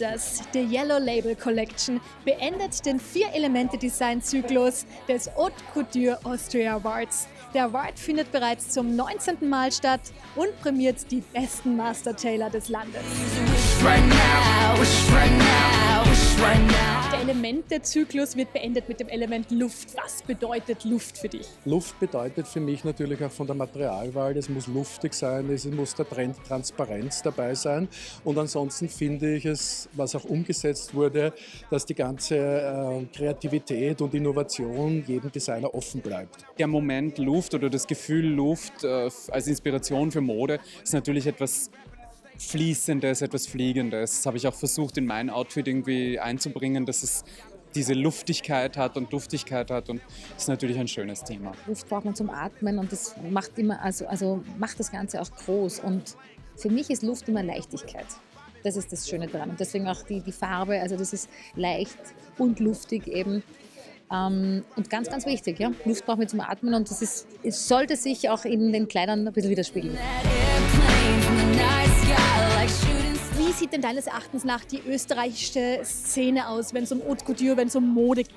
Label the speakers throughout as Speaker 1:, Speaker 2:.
Speaker 1: Masters, der Yellow Label Collection, beendet den Vier-Elemente-Design-Zyklus des Haute Couture Austria Awards. Der Award findet bereits zum 19. Mal statt und prämiert die besten Master-Tailor des Landes. Der Elemente-Zyklus wird beendet mit dem Element Luft. Was bedeutet Luft für dich?
Speaker 2: Luft bedeutet für mich natürlich auch von der Materialwahl, es muss luftig sein, es muss der Trend Transparenz dabei sein. Und ansonsten finde ich es, was auch umgesetzt wurde, dass die ganze äh, Kreativität und Innovation jedem Designer offen bleibt.
Speaker 3: Der Moment Luft oder das Gefühl Luft äh, als Inspiration für Mode ist natürlich etwas Fließendes, etwas Fliegendes. Das habe ich auch versucht in mein Outfit irgendwie einzubringen, dass es diese Luftigkeit hat und Duftigkeit hat und das ist natürlich ein schönes Thema.
Speaker 4: Luft braucht man zum Atmen und das macht immer, also, also macht das Ganze auch groß und für mich ist Luft immer Leichtigkeit. Das ist das Schöne daran und deswegen auch die, die Farbe, also das ist leicht und luftig eben. Ähm, und ganz, ganz wichtig, ja, Luft braucht man zum Atmen und das ist, es sollte sich auch in den Kleidern ein bisschen widerspiegeln.
Speaker 1: Sieht denn deines Erachtens nach die österreichische Szene aus, wenn es um Haute Couture, wenn es um Mode geht?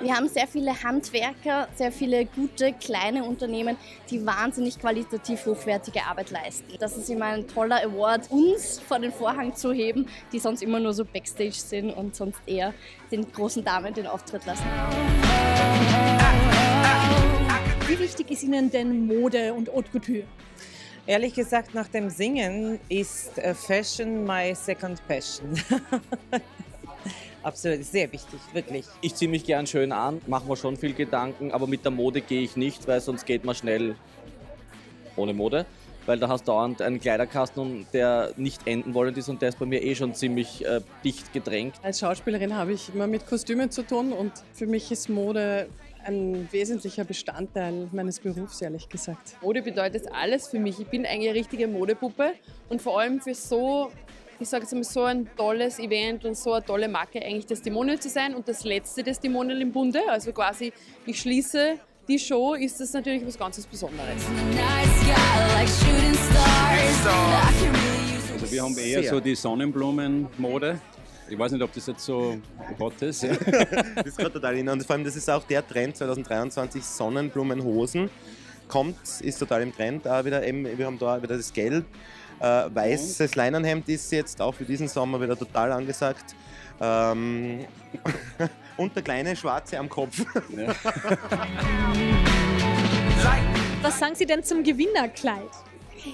Speaker 5: Wir haben sehr viele Handwerker, sehr viele gute kleine Unternehmen, die wahnsinnig qualitativ hochwertige Arbeit leisten. Das ist immer ein toller Award, uns vor den Vorhang zu heben, die sonst immer nur so Backstage sind und sonst eher den großen Damen den Auftritt lassen.
Speaker 1: Wie wichtig ist Ihnen denn Mode und Haute Couture?
Speaker 6: Ehrlich gesagt, nach dem Singen ist äh, Fashion my second passion. Absolut, sehr wichtig, wirklich.
Speaker 7: Ich ziehe mich gern schön an, mache mir schon viel Gedanken, aber mit der Mode gehe ich nicht, weil sonst geht man schnell ohne Mode. Weil da hast du dauernd einen Kleiderkasten, der nicht enden wollend ist und der ist bei mir eh schon ziemlich äh, dicht gedrängt.
Speaker 8: Als Schauspielerin habe ich immer mit Kostümen zu tun und für mich ist Mode ein wesentlicher Bestandteil meines Berufs, ehrlich gesagt.
Speaker 9: Mode bedeutet alles für mich. Ich bin eigentlich eine richtige Modepuppe und vor allem für so, ich sage jetzt mal, so ein tolles Event und so eine tolle Marke eigentlich Testimonial zu sein und das letzte Testimonial im Bunde. Also quasi, ich schließe die Show, ist das natürlich was ganz Besonderes.
Speaker 10: Also wir haben eher so die Sonnenblumenmode. Ich weiß nicht, ob das jetzt so hot ist. Ja.
Speaker 11: das ist gerade total in. Und vor allem, das ist auch der Trend 2023, Sonnenblumenhosen. Kommt, ist total im Trend. Auch wieder eben, wir haben da wieder das Gelb. Äh, weißes Leinenhemd ist jetzt auch für diesen Sommer wieder total angesagt. Ähm, und der kleine Schwarze am Kopf. Ja.
Speaker 1: Was sagen Sie denn zum Gewinnerkleid?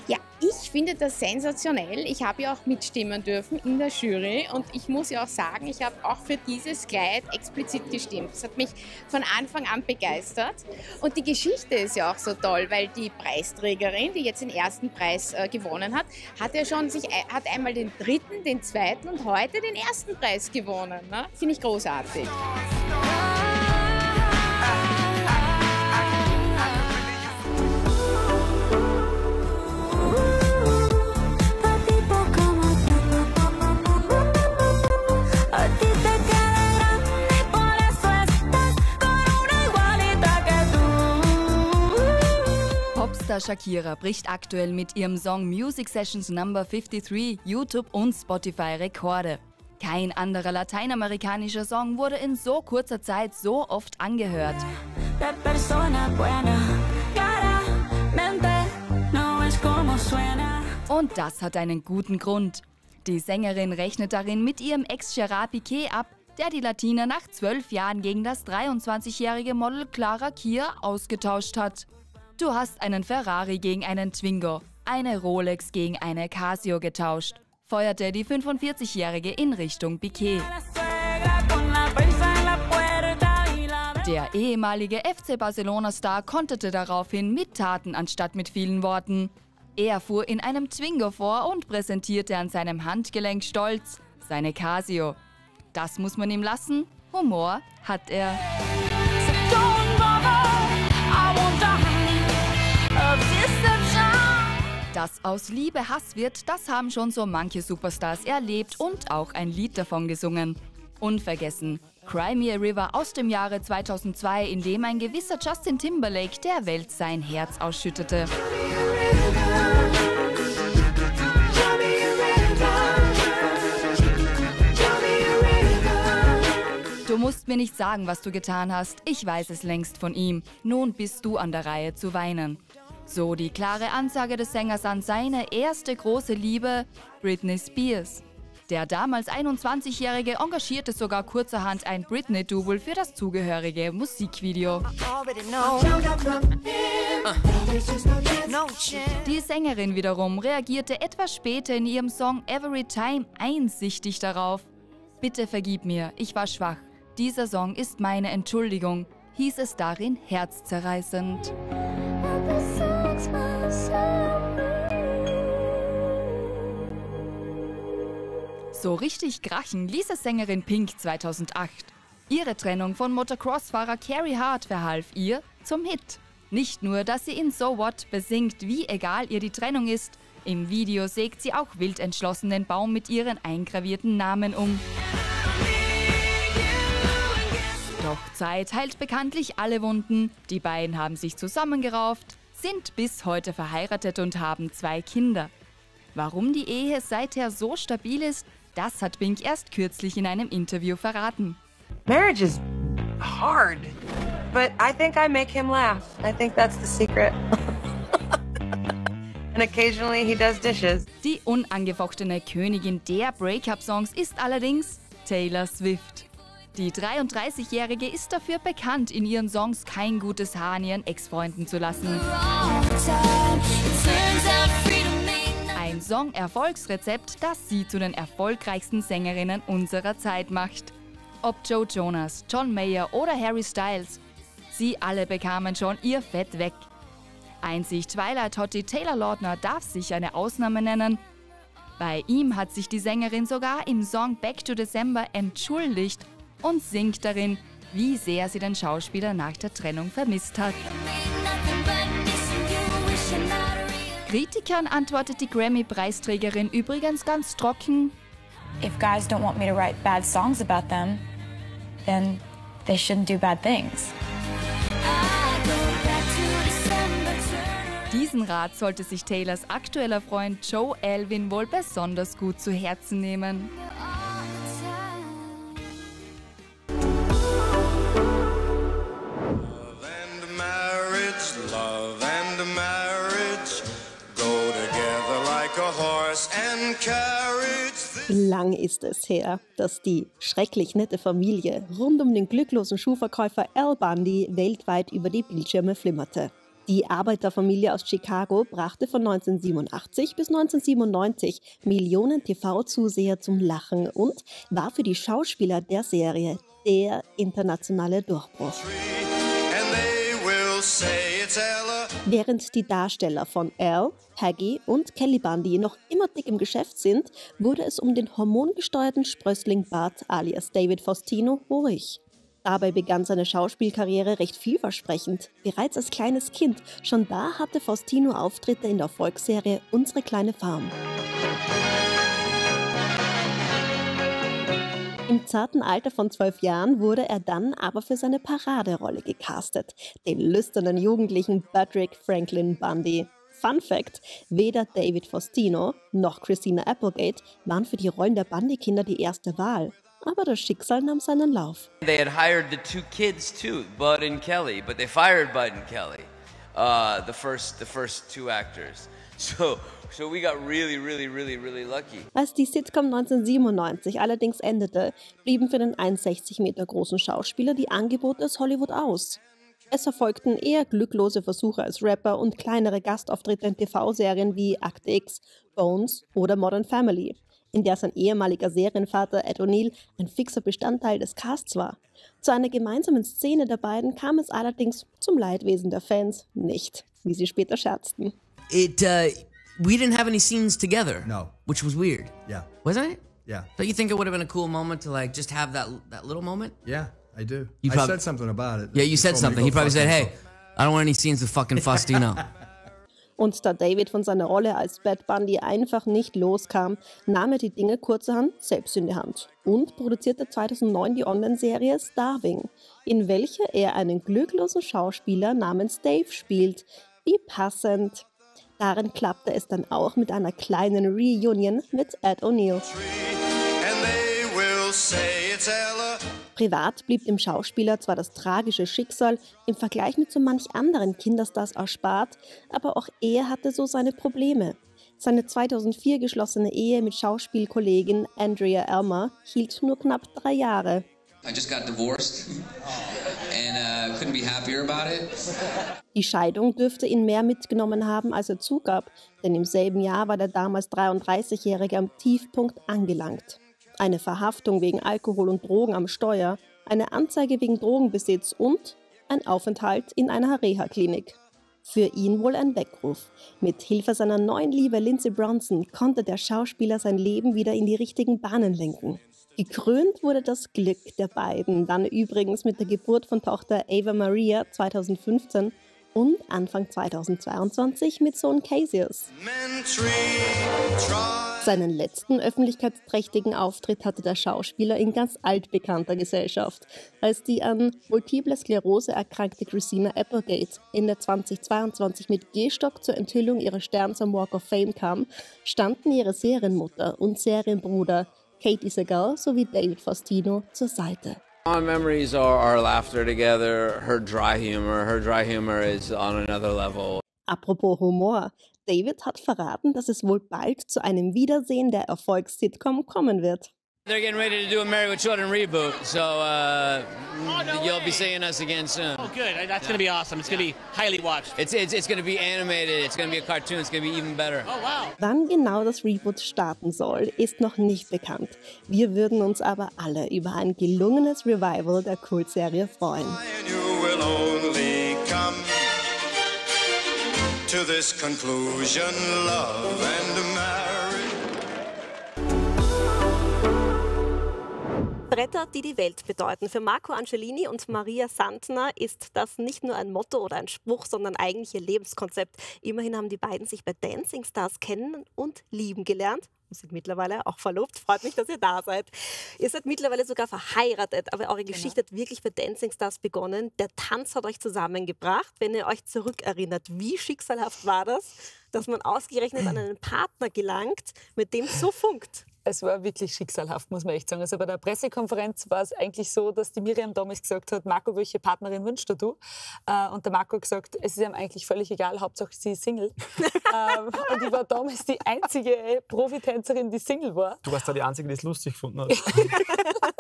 Speaker 12: Ja, ich finde das sensationell. Ich habe ja auch mitstimmen dürfen in der Jury und ich muss ja auch sagen, ich habe auch für dieses Kleid explizit gestimmt. Das hat mich von Anfang an begeistert und die Geschichte ist ja auch so toll, weil die Preisträgerin, die jetzt den ersten Preis äh, gewonnen hat, hat ja schon sich äh, hat einmal den dritten, den zweiten und heute den ersten Preis gewonnen. Ne? Finde ich großartig.
Speaker 13: Popstar Shakira bricht aktuell mit ihrem Song Music Sessions Number 53 YouTube und Spotify Rekorde. Kein anderer lateinamerikanischer Song wurde in so kurzer Zeit so oft angehört. Und das hat einen guten Grund. Die Sängerin rechnet darin mit ihrem Ex Gerard Piquet ab, der die Latina nach zwölf Jahren gegen das 23-jährige Model Clara Kier ausgetauscht hat. Du hast einen Ferrari gegen einen Twingo, eine Rolex gegen eine Casio getauscht, feuerte die 45-Jährige in Richtung Piquet. Der ehemalige FC Barcelona-Star konterte daraufhin mit Taten anstatt mit vielen Worten. Er fuhr in einem Twingo vor und präsentierte an seinem Handgelenk stolz seine Casio. Das muss man ihm lassen, Humor hat er. Dass aus Liebe Hass wird, das haben schon so manche Superstars erlebt und auch ein Lied davon gesungen. Unvergessen, Crimea River aus dem Jahre 2002, in dem ein gewisser Justin Timberlake der Welt sein Herz ausschüttete. Du musst mir nicht sagen, was du getan hast. Ich weiß es längst von ihm. Nun bist du an der Reihe zu weinen. So die klare Ansage des Sängers an seine erste große Liebe, Britney Spears. Der damals 21-Jährige engagierte sogar kurzerhand ein Britney-Double für das zugehörige Musikvideo. Die Sängerin wiederum reagierte etwas später in ihrem Song Every Time einsichtig darauf. Bitte vergib mir, ich war schwach. Dieser Song ist meine Entschuldigung, hieß es darin herzzerreißend. So richtig krachen ließ es Sängerin Pink 2008. Ihre Trennung von Motocross-Fahrer Carrie Hart verhalf ihr zum Hit. Nicht nur, dass sie in So What besingt, wie egal ihr die Trennung ist, im Video sägt sie auch wild entschlossen den Baum mit ihren eingravierten Namen um. Doch Zeit heilt bekanntlich alle Wunden. Die beiden haben sich zusammengerauft, sind bis heute verheiratet und haben zwei Kinder. Warum die Ehe seither so stabil ist, das hat Pink erst kürzlich in einem Interview verraten.
Speaker 14: Marriage is hard, but I think I make him laugh. I think that's the secret. And occasionally he does dishes.
Speaker 13: Die unangefochtene Königin der Breakup-Songs ist allerdings Taylor Swift. Die 33-Jährige ist dafür bekannt, in ihren Songs kein gutes Haar an ihren Ex-Freunden zu lassen. Ein Song-Erfolgsrezept, das sie zu den erfolgreichsten Sängerinnen unserer Zeit macht. Ob Joe Jonas, John Mayer oder Harry Styles, sie alle bekamen schon ihr Fett weg. Einzig Twilight-Hottie Taylor Lautner darf sich eine Ausnahme nennen. Bei ihm hat sich die Sängerin sogar im Song Back to December entschuldigt und singt darin, wie sehr sie den Schauspieler nach der Trennung vermisst hat. Kritikern antwortet die Grammy-Preisträgerin übrigens ganz trocken.
Speaker 15: If guys don't want me to write bad songs about them, then they shouldn't do bad things.
Speaker 13: Diesen Rat sollte sich Taylors aktueller Freund Joe Alvin wohl besonders gut zu Herzen nehmen.
Speaker 16: Lang ist es her, dass die schrecklich nette Familie rund um den glücklosen Schuhverkäufer Al Bundy weltweit über die Bildschirme flimmerte. Die Arbeiterfamilie aus Chicago brachte von 1987 bis 1997 Millionen TV-Zuseher zum Lachen und war für die Schauspieler der Serie der internationale Durchbruch. Während die Darsteller von Al, Peggy und Kelly Bundy noch immer dick im Geschäft sind, wurde es um den hormongesteuerten Sprössling Bart alias David Faustino ruhig. Dabei begann seine Schauspielkarriere recht vielversprechend. Bereits als kleines Kind, schon da hatte Faustino Auftritte in der Volksserie Unsere kleine Farm. Zarten Alter von zwölf Jahren wurde er dann aber für seine Paraderolle gecastet, den lüsternen Jugendlichen Patrick Franklin Bundy. Fun Fact: Weder David Faustino noch Christina Applegate waren für die Rollen der Bundy-Kinder die erste Wahl. Aber das Schicksal nahm seinen Lauf.
Speaker 17: They had hired the two kids too, Bud and Kelly, but they fired Bud and Kelly, uh, the first the first two actors. So so we got really really really really lucky.
Speaker 16: Als die Sitcom 1997 allerdings endete, blieben für den 1,60 Meter großen Schauspieler die Angebote aus Hollywood aus. Es erfolgten eher glücklose Versuche als Rapper und kleinere Gastauftritte in TV-Serien wie Akte X, Bones oder Modern Family in der sein ehemaliger Serienvater Ed O'Neill ein fixer Bestandteil des Casts war. Zu einer gemeinsamen Szene der beiden kam es allerdings zum Leidwesen der Fans nicht, wie sie später scherzten.
Speaker 18: It, uh, we didn't have any scenes together.
Speaker 19: No.
Speaker 18: Which was weird.
Speaker 19: Yeah.
Speaker 18: Wasn't it?
Speaker 19: Yeah.
Speaker 18: Don't you think it would have been a cool moment to like just have that that little moment?
Speaker 19: Yeah, I do.
Speaker 18: You
Speaker 19: I
Speaker 18: prob-
Speaker 19: said something about it.
Speaker 18: Yeah, you said something. He probably said, "Hey,
Speaker 19: himself."
Speaker 18: I don't want any scenes with fucking Faustino."
Speaker 16: Und da David von seiner Rolle als Bad Bundy einfach nicht loskam, nahm er die Dinge kurzerhand selbst in die Hand und produzierte 2009 die Online-Serie Starving, in welcher er einen glücklosen Schauspieler namens Dave spielt. Wie passend. Darin klappte es dann auch mit einer kleinen Reunion mit Ed O'Neill. Privat blieb dem Schauspieler zwar das tragische Schicksal im Vergleich mit so manch anderen Kinderstars erspart, aber auch er hatte so seine Probleme. Seine 2004 geschlossene Ehe mit Schauspielkollegin Andrea Elmer hielt nur knapp drei Jahre.
Speaker 19: I just got divorced
Speaker 16: Die Scheidung dürfte ihn mehr mitgenommen haben, als er zugab, denn im selben Jahr war der damals 33-Jährige am Tiefpunkt angelangt. Eine Verhaftung wegen Alkohol und Drogen am Steuer, eine Anzeige wegen Drogenbesitz und ein Aufenthalt in einer Reha-Klinik. Für ihn wohl ein Weckruf. Mit Hilfe seiner neuen Liebe Lindsay Bronson konnte der Schauspieler sein Leben wieder in die richtigen Bahnen lenken. Gekrönt wurde das Glück der beiden dann übrigens mit der Geburt von Tochter Ava Maria 2015 und Anfang 2022 mit Sohn Casius. Seinen letzten öffentlichkeitsträchtigen Auftritt hatte der Schauspieler in ganz altbekannter Gesellschaft, als die an Multiple Sklerose erkrankte Christina Applegate Ende 2022 mit Gehstock zur Enthüllung ihres Sterns am Walk of Fame kam, standen ihre Serienmutter und Serienbruder Katie Segal sowie David Faustino zur Seite.
Speaker 17: My memories are our laughter together, her dry humor. Her dry humor is on another level.
Speaker 16: Apropos Humor, David hat verraten, dass es wohl bald zu einem Wiedersehen der Erfolgssitcom kommen wird.
Speaker 20: They're getting ready to do a Married with Children reboot, so uh, you'll be seeing us again soon.
Speaker 21: Oh, good. That's going to be awesome. It's going to be highly watched.
Speaker 20: It's, it's, it's going to be animated, it's going to be a cartoon, it's going to be even better.
Speaker 21: Oh, wow.
Speaker 16: Wann genau das Reboot starten soll, ist noch nicht bekannt. Wir würden uns aber alle über ein gelungenes Revival der Kultserie freuen.
Speaker 22: You will only come to this conclusion, love and marriage.
Speaker 16: Bretter, die die Welt bedeuten. Für Marco Angelini und Maria Sandner ist das nicht nur ein Motto oder ein Spruch, sondern eigentlich ihr Lebenskonzept. Immerhin haben die beiden sich bei Dancing Stars kennen und lieben gelernt. und sind mittlerweile auch verlobt. Freut mich, dass ihr da seid. Ihr seid mittlerweile sogar verheiratet, aber eure Geschichte hat wirklich bei Dancing Stars begonnen. Der Tanz hat euch zusammengebracht. Wenn ihr euch zurückerinnert, wie schicksalhaft war das, dass man ausgerechnet an einen Partner gelangt, mit dem so funkt?
Speaker 23: Es war wirklich schicksalhaft, muss man echt sagen. Also bei der Pressekonferenz war es eigentlich so, dass die Miriam damals gesagt hat, Marco, welche Partnerin wünschst du? Äh, Und der Marco hat gesagt, es ist ihm eigentlich völlig egal, Hauptsache sie ist Single. Ähm, Und ich war damals die einzige Profitänzerin, die Single war.
Speaker 24: Du warst da die Einzige, die es lustig gefunden hat.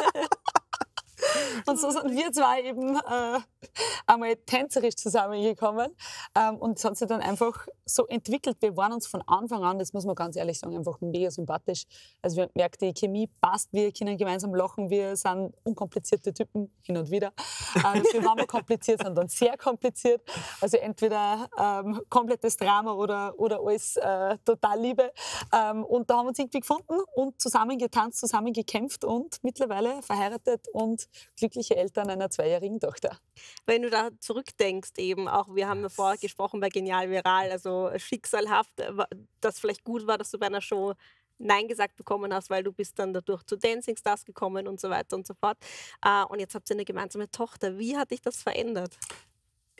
Speaker 23: Und so sind wir zwei eben äh, einmal tänzerisch zusammengekommen. Ähm, und es hat sich dann einfach so entwickelt. Wir waren uns von Anfang an, das muss man ganz ehrlich sagen, einfach mega sympathisch. Also wir gemerkt, die Chemie passt, wir können gemeinsam lachen, wir sind unkomplizierte Typen, hin und wieder. Äh, wir waren mal kompliziert, sind dann sehr kompliziert. Also entweder ähm, komplettes Drama oder, oder alles äh, total Liebe. Ähm, und da haben wir uns irgendwie gefunden und zusammen getanzt, zusammen gekämpft und mittlerweile verheiratet und glückliche Eltern einer zweijährigen Tochter.
Speaker 16: Wenn du da zurückdenkst, eben auch, wir haben ja vorher gesprochen bei Genial Viral, also schicksalhaft, äh, dass vielleicht gut war, dass du bei einer Show Nein gesagt bekommen hast, weil du bist dann dadurch zu Dancing Stars gekommen und so weiter und so fort. Äh, Und jetzt habt ihr eine gemeinsame Tochter. Wie hat dich das verändert?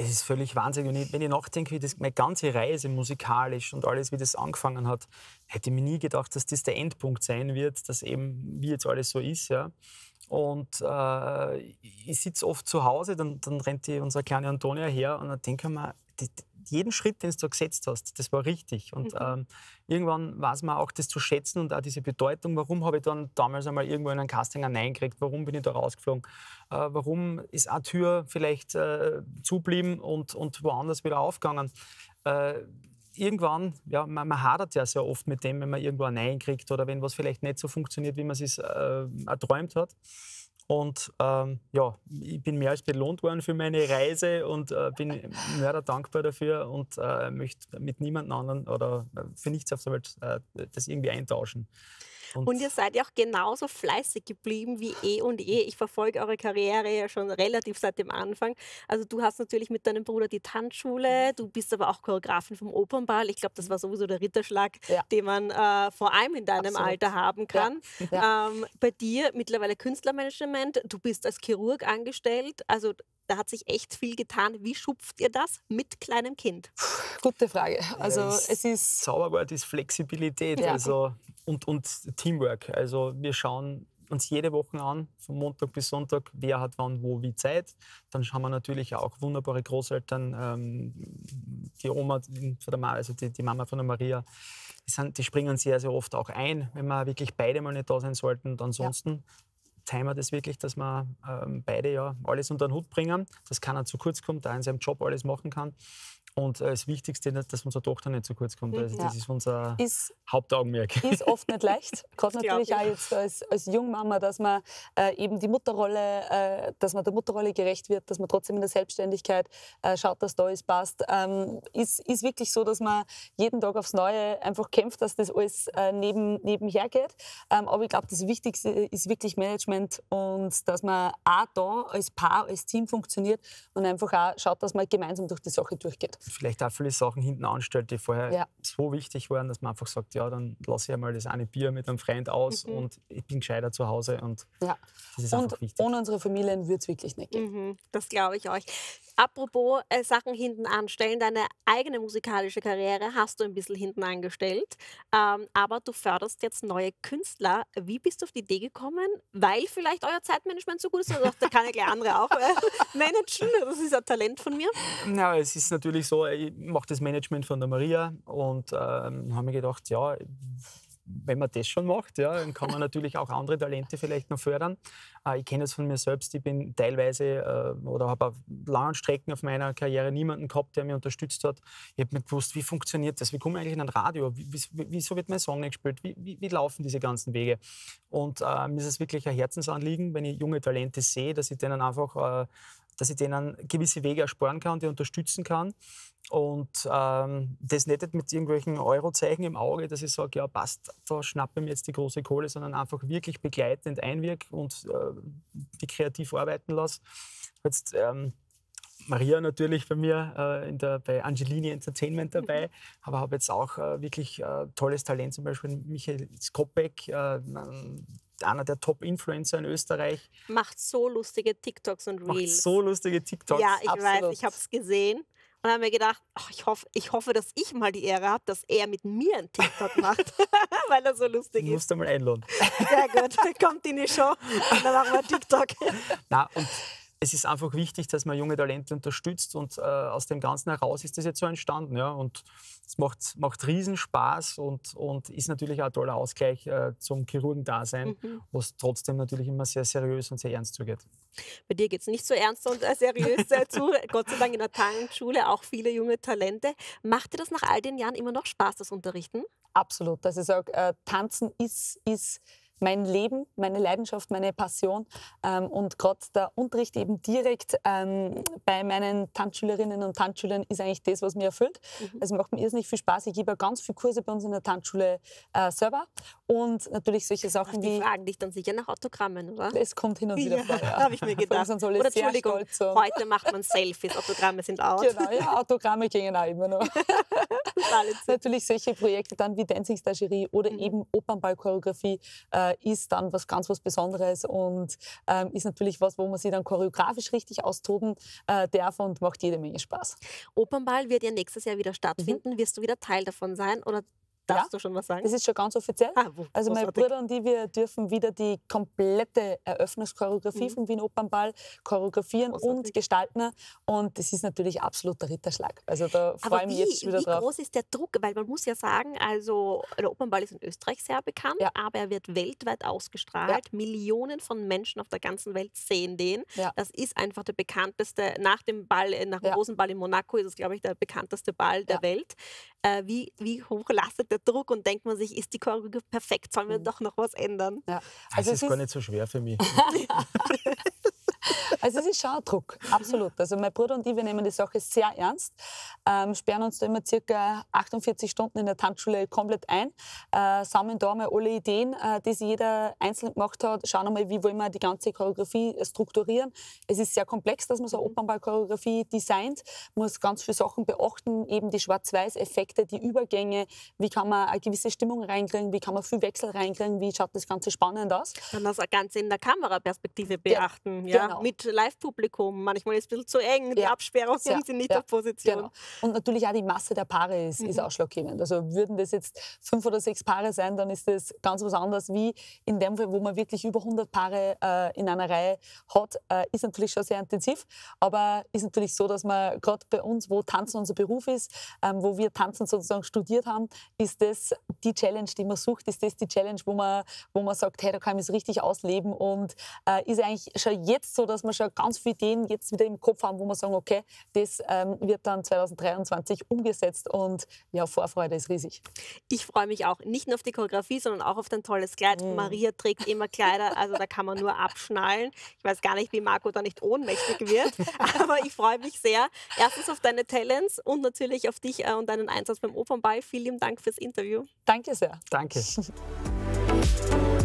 Speaker 24: Es ist völlig wahnsinnig. Und ich, wenn ich nachdenke, wie das meine ganze Reise musikalisch und alles, wie das angefangen hat, hätte ich mir nie gedacht, dass das der Endpunkt sein wird, dass eben wie jetzt alles so ist. Ja. Und äh, ich sitze oft zu Hause, dann, dann rennt die, unsere kleine Antonia her und dann denke ich mir, die, jeden Schritt, den du da gesetzt hast, das war richtig. Und
Speaker 16: Mhm.
Speaker 24: ähm, irgendwann weiß man auch das zu schätzen und auch diese Bedeutung. Warum habe ich dann damals einmal irgendwo in einem Casting ein Nein gekriegt? Warum bin ich da rausgeflogen? Äh, warum ist eine Tür vielleicht äh, zublieben und, und woanders wieder aufgegangen? Äh, irgendwann, ja, man, man hadert ja sehr oft mit dem, wenn man irgendwo ein Nein kriegt oder wenn was vielleicht nicht so funktioniert, wie man es äh, erträumt hat. Und ähm, ja, ich bin mehr als belohnt worden für meine Reise und äh, bin mörder dankbar dafür und äh, möchte mit niemandem anderen oder äh, für nichts auf der Welt äh, das irgendwie eintauschen.
Speaker 16: Und ihr seid ja auch genauso fleißig geblieben wie eh und je. Ich verfolge eure Karriere ja schon relativ seit dem Anfang. Also du hast natürlich mit deinem Bruder die Tanzschule, du bist aber auch Choreografin vom Opernball. Ich glaube, das war sowieso der Ritterschlag, den man äh, vor allem in deinem
Speaker 23: Absolut.
Speaker 16: Alter haben kann. Ähm, bei dir mittlerweile Künstlermanagement, du bist als Chirurg angestellt. Also da hat sich echt viel getan. Wie schupft ihr das mit kleinem Kind?
Speaker 23: Gute Frage. Also
Speaker 24: Ja, das
Speaker 23: es ist
Speaker 24: Zauberwort ist Flexibilität
Speaker 23: Ja.
Speaker 24: also, und, und Teamwork. Also wir schauen uns jede Woche an, von Montag bis Sonntag, wer hat wann, wo, wie Zeit. Dann haben wir natürlich auch wunderbare Großeltern, ähm, die Oma von der Ma also die, die Mama von der Maria, die, sind, die springen sehr, sehr oft auch ein, wenn wir wirklich beide mal nicht da sein sollten. Und ansonsten teilen wir das wirklich, dass wir ähm, beide ja alles unter den Hut bringen, dass keiner zu kurz kommt, da in seinem Job alles machen kann. Und äh, das Wichtigste ist, dass unsere Tochter nicht zu kurz kommt. Also das
Speaker 23: Ja.
Speaker 24: ist unser
Speaker 23: Ist-
Speaker 24: Hauptaugenmerk.
Speaker 23: ist oft nicht leicht. Gerade
Speaker 24: Das
Speaker 23: natürlich
Speaker 24: ich.
Speaker 23: auch jetzt als, als Jungmama, dass man äh, eben die Mutterrolle, äh, dass man der Mutterrolle gerecht wird, dass man trotzdem in der Selbstständigkeit äh, schaut, dass da alles passt. Ähm, ist, ist wirklich so, dass man jeden Tag aufs Neue einfach kämpft, dass das alles äh, neben, nebenher geht. Ähm, aber ich glaube, das Wichtigste ist wirklich Management und dass man auch da als Paar, als Team funktioniert und einfach auch schaut, dass man gemeinsam durch die Sache durchgeht.
Speaker 24: Vielleicht auch viele Sachen hinten anstellt, die vorher
Speaker 23: Ja.
Speaker 24: so wichtig waren, dass man einfach sagt, ja, dann lasse ich einmal das eine Bier mit einem Freund aus
Speaker 23: Mhm.
Speaker 24: und ich bin gescheiter zu Hause. Und
Speaker 23: Ja.
Speaker 24: das ist
Speaker 23: Und
Speaker 24: einfach wichtig.
Speaker 23: ohne unsere Familien würde es wirklich nicht gehen.
Speaker 25: Mhm, das glaube ich euch. Apropos äh, Sachen hinten anstellen, deine eigene musikalische Karriere hast du ein bisschen hinten angestellt, ähm, aber du förderst jetzt neue Künstler. Wie bist du auf die Idee gekommen? Weil vielleicht euer Zeitmanagement so gut ist, oder da kann ich gleich andere auch äh, managen. Das ist ein Talent von mir.
Speaker 24: Ja, es ist natürlich so, ich mache das Management von der Maria und ähm, habe mir gedacht, ja, wenn man das schon macht, ja, dann kann man natürlich auch andere Talente vielleicht noch fördern. Äh, ich kenne das von mir selbst, ich bin teilweise äh, oder habe auf langen Strecken auf meiner Karriere niemanden gehabt, der mich unterstützt hat. Ich habe nicht gewusst, wie funktioniert das, wie komme ich eigentlich in ein Radio, wie, wie, wieso wird mein Song nicht gespielt, wie, wie, wie laufen diese ganzen Wege. Und äh, mir ist es wirklich ein Herzensanliegen, wenn ich junge Talente sehe, dass ich denen einfach äh, dass ich denen gewisse Wege ersparen kann, die unterstützen kann. Und ähm, das nicht mit irgendwelchen Eurozeichen im Auge, dass ich sage, ja passt, da schnappe mir jetzt die große Kohle, sondern einfach wirklich begleitend einwirke und äh, die kreativ arbeiten lasse. Jetzt ähm, Maria natürlich bei mir äh, der, bei Angelini Entertainment dabei, aber habe jetzt auch äh, wirklich äh, tolles Talent, zum Beispiel Michael Skopek, äh, einer der Top-Influencer in Österreich,
Speaker 25: Macht so lustige TikToks und
Speaker 24: macht
Speaker 25: Reels.
Speaker 24: so lustige TikToks.
Speaker 25: Ja, ich weiß,
Speaker 24: Absolut.
Speaker 25: ich habe es gesehen und habe mir gedacht, ach, ich, hoffe, ich hoffe, dass ich mal die Ehre habe, dass er mit mir einen TikTok macht, weil er so lustig
Speaker 24: Du
Speaker 25: ist.
Speaker 24: musst einmal einladen.
Speaker 25: Sehr gut, kommt in die Show und dann machen wir TikTok.
Speaker 24: Na, und es ist einfach wichtig, dass man junge Talente unterstützt und äh, aus dem Ganzen heraus ist das jetzt so entstanden. Ja? Und es macht, macht Riesenspaß und, und ist natürlich auch ein toller Ausgleich äh, zum Chirurgendasein,
Speaker 25: Mhm.
Speaker 24: wo es trotzdem natürlich immer sehr seriös und sehr ernst zugeht.
Speaker 25: Bei dir geht es nicht so ernst und äh, seriös äh, zu. Gott sei Dank in der Tanzschule auch viele junge Talente. Macht dir das nach all den Jahren immer noch Spaß, das Unterrichten?
Speaker 23: Absolut. Also ich sage, äh, Tanzen ist, ist mein Leben, meine Leidenschaft, meine Passion. Ähm, und gerade der Unterricht eben direkt ähm, bei meinen Tanzschülerinnen und Tanzschülern ist eigentlich das, was mir erfüllt. Also macht mir irrsinnig viel Spaß. Ich gebe ganz viele Kurse bei uns in der Tanzschule äh, selber. Und natürlich solche Sachen
Speaker 25: Die
Speaker 23: wie...
Speaker 25: fragen dich dann sicher nach Autogrammen, oder?
Speaker 23: Es kommt hin und wieder
Speaker 25: Ja,
Speaker 23: vor. Ja.
Speaker 25: habe ich mir gedacht. Oder
Speaker 23: sehr
Speaker 25: Entschuldigung, heute macht man Selfies, Autogramme sind out.
Speaker 23: Genau, ja, Autogramme gingen auch immer noch. Natürlich solche Projekte dann wie Dancing Stagerie oder
Speaker 25: Mhm.
Speaker 23: eben Opernball-Choreografie äh, ist dann was ganz was Besonderes und ähm, ist natürlich was, wo man sich dann choreografisch richtig austoben äh, darf und macht jede Menge Spaß.
Speaker 25: Opernball wird ja nächstes Jahr wieder stattfinden. Wirst du wieder Teil davon sein oder darfst du schon was sagen?
Speaker 23: Das ist schon ganz offiziell. also mein
Speaker 25: großartig.
Speaker 23: Bruder und ich, wir dürfen wieder die komplette Eröffnungschoreografie
Speaker 25: Mhm.
Speaker 23: vom Wien Opernball choreografieren und gestalten. Und das ist natürlich absoluter Ritterschlag. Also da freue ich mich
Speaker 25: wie,
Speaker 23: jetzt wieder
Speaker 25: wie
Speaker 23: drauf.
Speaker 25: groß ist der Druck? Weil man muss ja sagen, also der Opernball ist in Österreich sehr bekannt, aber er wird weltweit ausgestrahlt. Millionen von Menschen auf der ganzen Welt sehen den. Das ist einfach der bekannteste, nach dem Ball, nach dem großen Ball in Monaco ist es, glaube ich, der bekannteste Ball der Welt. Äh, wie, wie hoch lastet der Druck und denkt man sich, ist die Choreografie perfekt? Sollen
Speaker 23: Mhm.
Speaker 25: wir doch noch was ändern?
Speaker 23: Ja.
Speaker 24: Also es ist gar nicht so schwer für mich.
Speaker 23: Also es ist schon ein Druck, absolut. Also mein Bruder und ich, wir nehmen die Sache sehr ernst, ähm, sperren uns da immer circa 48 Stunden in der Tanzschule komplett ein, äh, sammeln da mal alle Ideen, äh, die sich jeder einzeln gemacht hat, schauen einmal, wie wollen wir die ganze Choreografie äh, strukturieren. Es ist sehr komplex, dass man so eine Opernball-Choreografie designt, muss ganz viele Sachen beachten, eben die Schwarz-Weiß-Effekte, die Übergänge, wie kann man eine gewisse Stimmung reinkriegen, wie kann man viel Wechsel reinkriegen, wie schaut das Ganze spannend aus.
Speaker 25: Dann das Ganze in der Kameraperspektive beachten. Ja,
Speaker 23: genau.
Speaker 25: Mit Live-Publikum. Manchmal ist es ein bisschen zu eng, die
Speaker 23: Ja.
Speaker 25: Absperrungen
Speaker 23: Ja,
Speaker 25: sind nicht
Speaker 23: ja,
Speaker 25: auf Position.
Speaker 23: Genau. Und natürlich auch die Masse der Paare ist, mhm. ist ausschlaggebend. Also würden das jetzt fünf oder sechs Paare sein, dann ist das ganz was anderes wie in dem Fall, wo man wirklich über 100 Paare äh, in einer Reihe hat. Äh, ist natürlich schon sehr intensiv, aber ist natürlich so, dass man gerade bei uns, wo Tanzen unser Beruf ist, ähm, wo wir Tanzen sozusagen studiert haben, ist das die Challenge, die man sucht, ist das die Challenge, wo man, wo man sagt, hey, da kann ich es richtig ausleben und äh, ist eigentlich schon jetzt so, dass wir schon ganz viele Ideen jetzt wieder im Kopf haben, wo wir sagen, okay, das ähm, wird dann 2023 umgesetzt und ja, Vorfreude ist riesig.
Speaker 25: Ich freue mich auch nicht nur auf die Choreografie, sondern auch auf dein tolles Kleid. Mm. Maria trägt immer Kleider, also da kann man nur abschnallen. Ich weiß gar nicht, wie Marco da nicht ohnmächtig wird, aber ich freue mich sehr. Erstens auf deine Talents und natürlich auf dich äh, und deinen Einsatz beim Opernball. Vielen Dank fürs Interview.
Speaker 23: Danke sehr.
Speaker 24: Danke.